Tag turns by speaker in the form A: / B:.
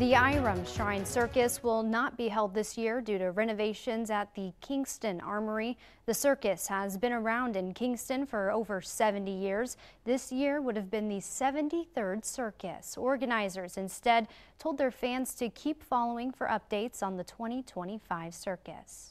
A: The Irem Shrine Circus will not be held this year due to renovations at the Kingston Armory. The circus has been around in Kingston for over 70 years. This year would have been the 73rd circus. Organizers instead told their fans to keep following for updates on the 2025 circus.